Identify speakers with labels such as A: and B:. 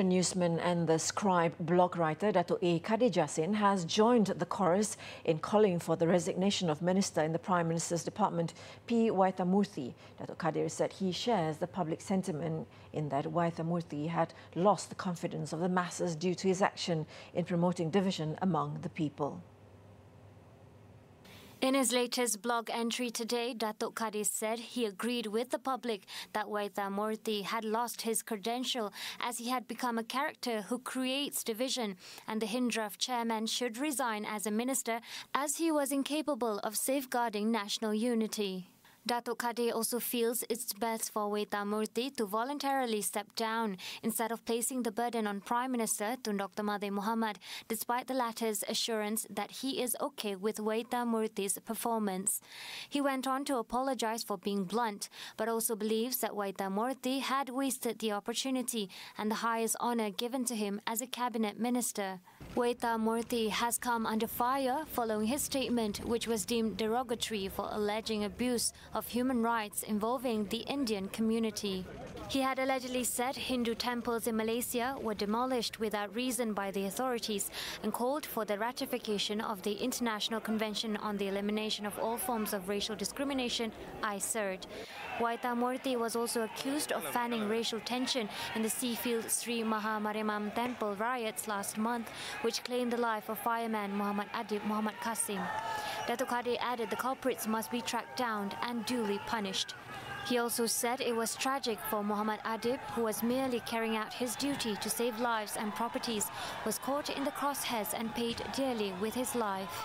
A: newsman and the scribe blog writer Dato A. Kadir Jasin has joined the chorus in calling for the resignation of Minister in the Prime Minister's Department, P. Waytha Moorthy. Dato Kadir said he shares the public sentiment in that Waytha Moorthy had lost the confidence of the masses due to his action in promoting division among the people.
B: In his latest blog entry today, Datuk Kadir said he agreed with the public that Waytha Moorthy had lost his credential as he had become a character who creates division and the Hindraf chairman should resign as a minister as he was incapable of safeguarding national unity. Datuk Kadir also feels it's best for Waytha Moorthy to voluntarily step down instead of placing the burden on Prime Minister Tun Dr. Mahathir Mohamad, despite the latter's assurance that he is okay with Waytha Moorthy's performance. He went on to apologize for being blunt, but also believes that Waytha Moorthy had wasted the opportunity and the highest honor given to him as a cabinet minister. Waytha Moorthy has come under fire following his statement, which was deemed derogatory for alleging abuse of human rights involving the Indian community. He had allegedly said Hindu temples in Malaysia were demolished without reason by the authorities and called for the ratification of the International Convention on the Elimination of All Forms of Racial Discrimination, ICERD. Waytha Moorthy was also accused of fanning racial tension in the Seafield Sri Maha Mariamman temple riots last month, which claimed the life of fireman Muhammad Adib Muhammad Qasim. Datuk Kadir added the culprits must be tracked down and duly punished. He also said it was tragic for Muhammad Adib, who was merely carrying out his duty to save lives and properties, was caught in the crosshairs and paid dearly with his life.